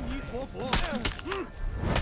阿弥陀佛。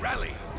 Rally!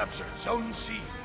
You captured Zone C.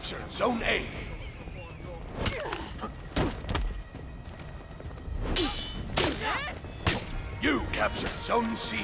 captured Zone A. You captured Zone C.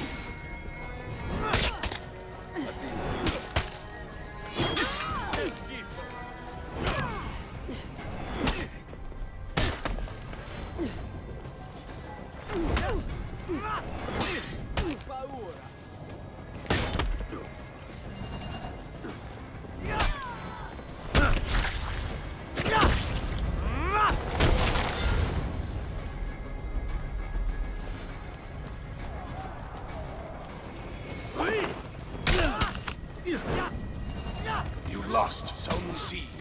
You lost Zone C.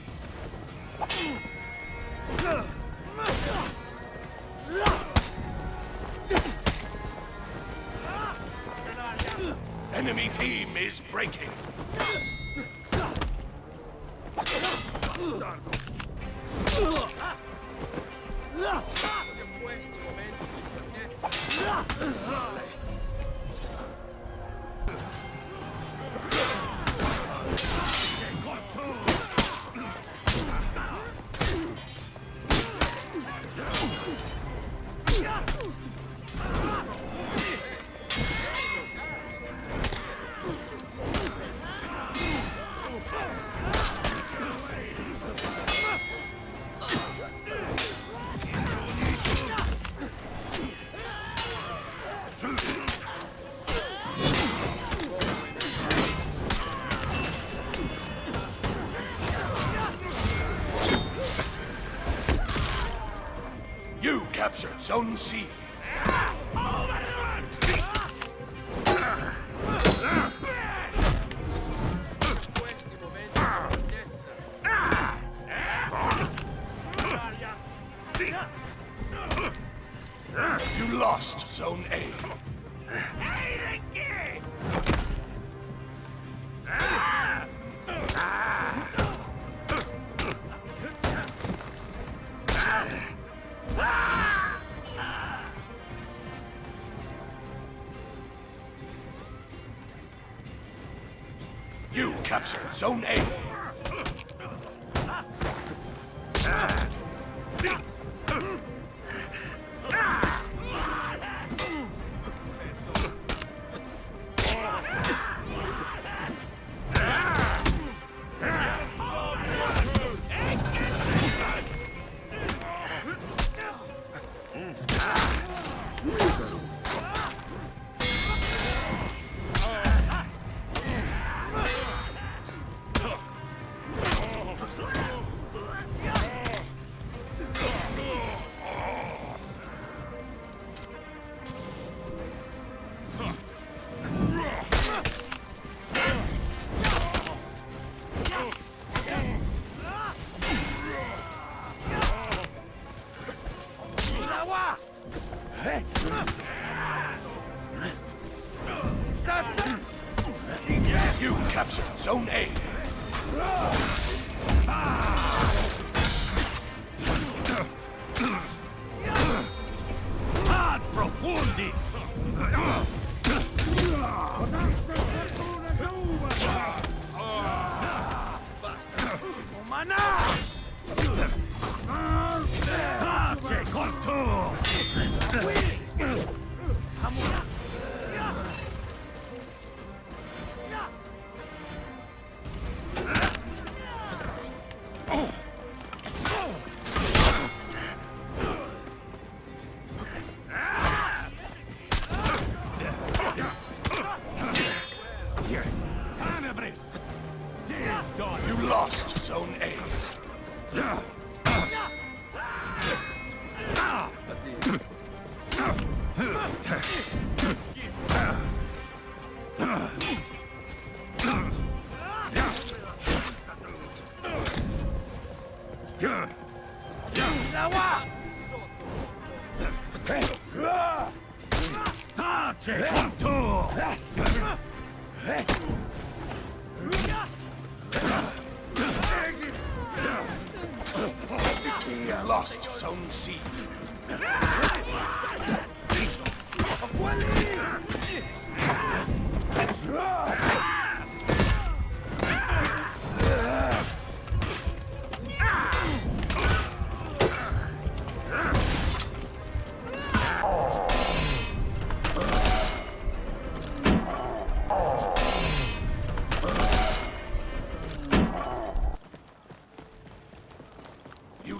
Zone C. You captured Zone A. Ad profundi! Umana! Pace con tu!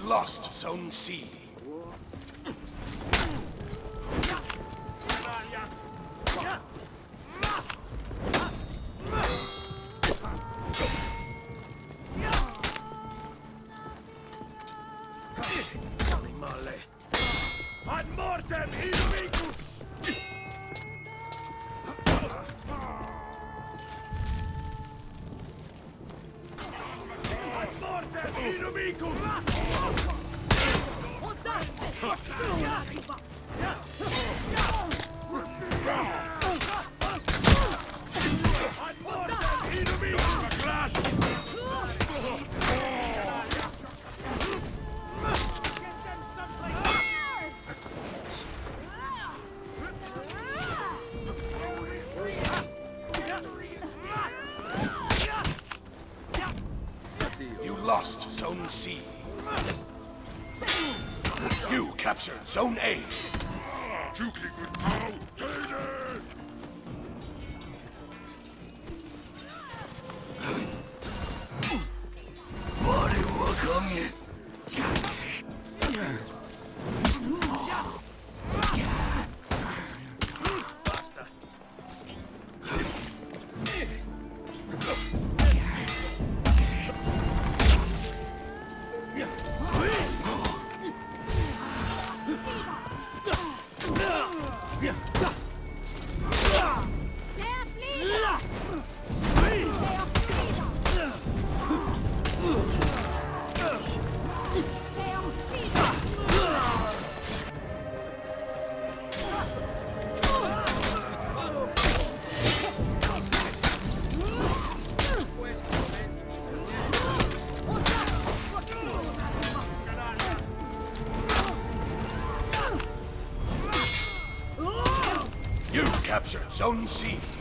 lost, Zone C. Zone C. You captured Zone A. unseen.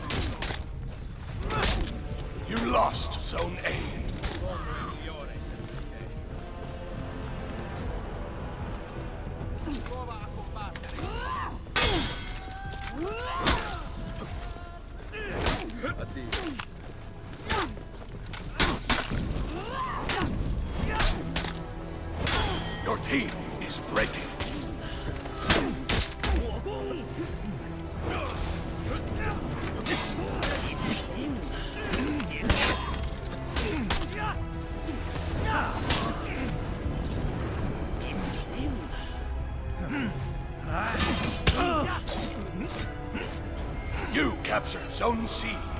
Zone C.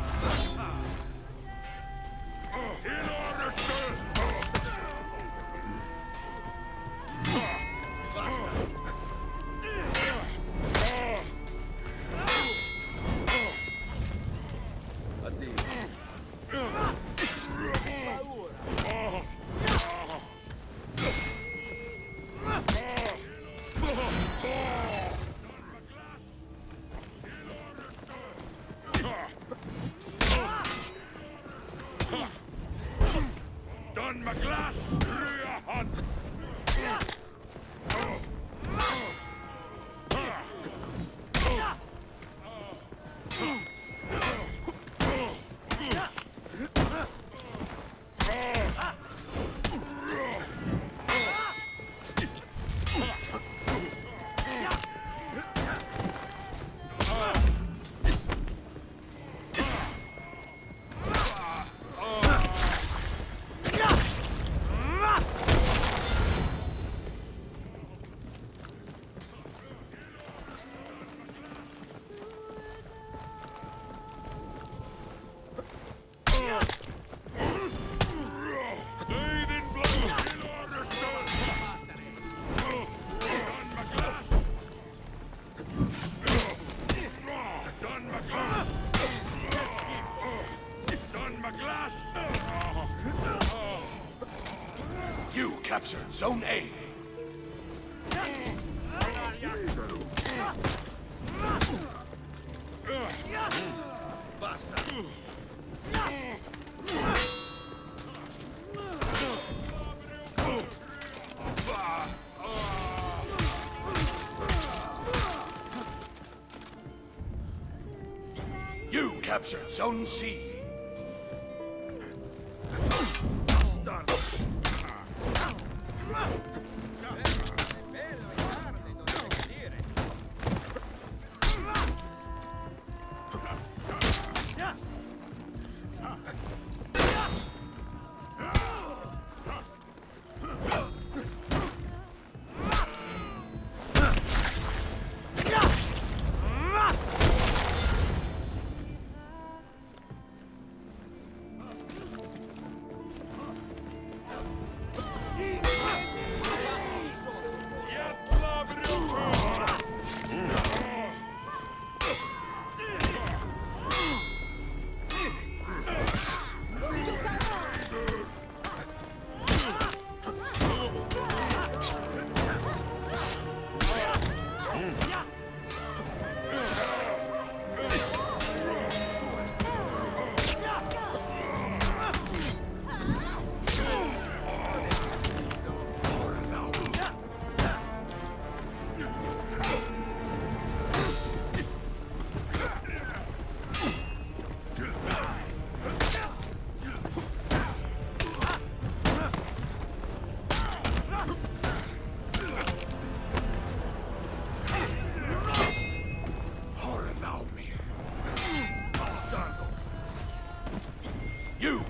Oh! Zone A. You captured Zone C.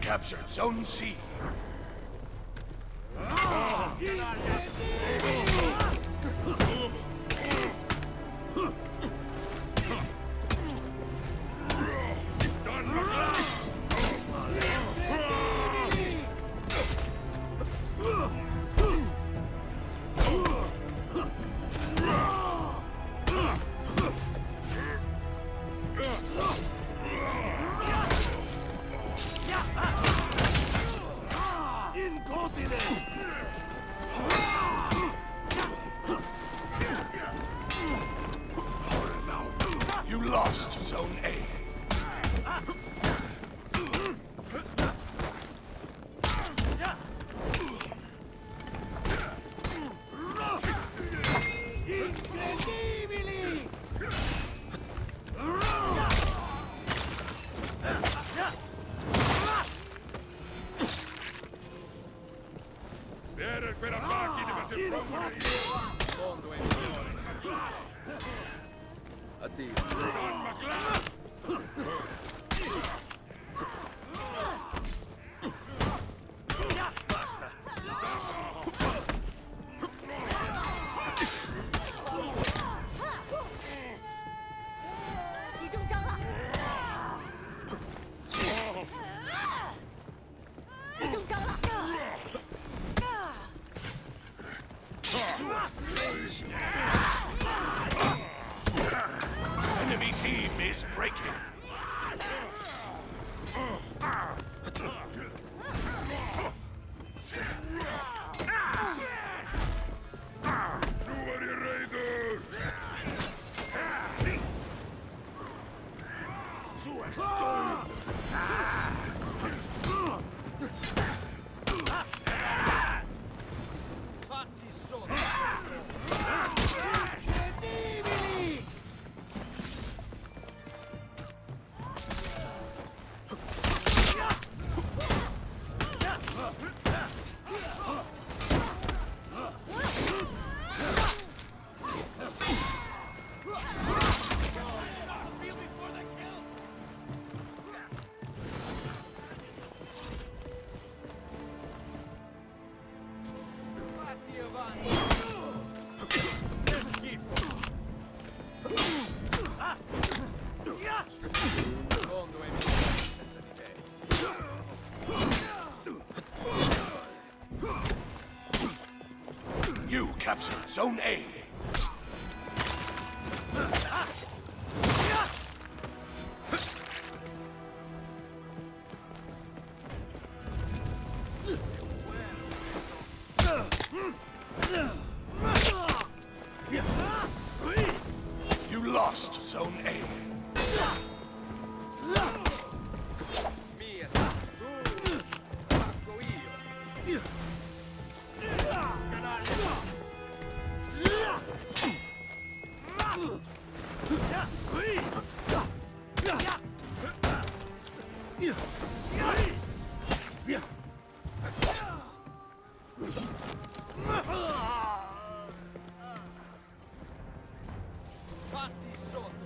captured Zone C. Oh. Receive! captured Zone A. Fatti sotto.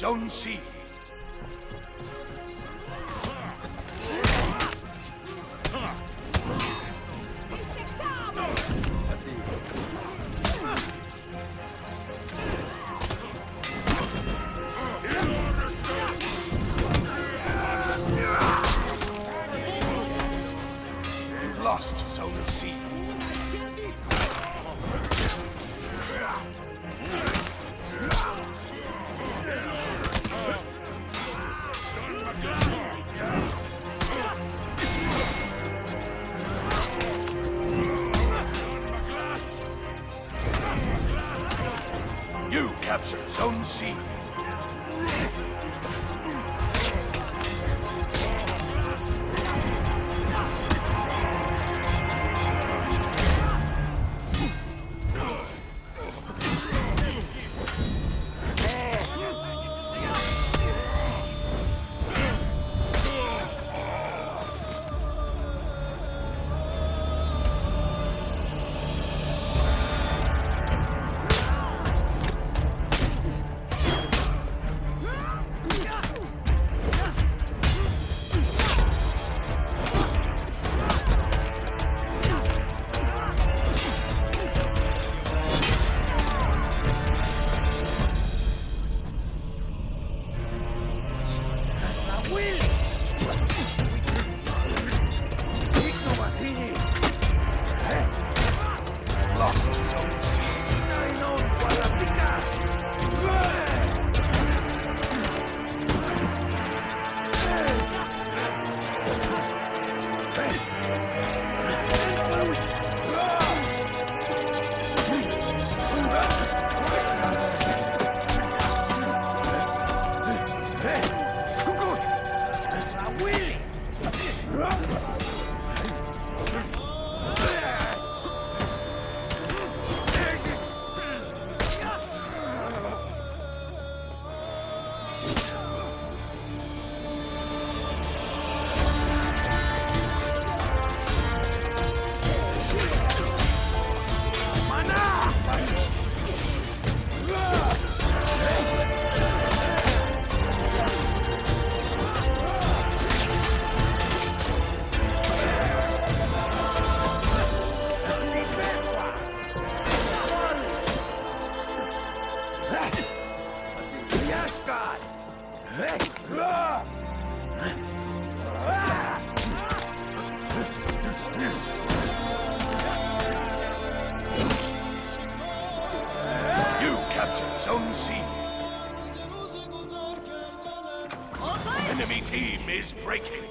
Zone C. Lost Zone C. Zone is breaking.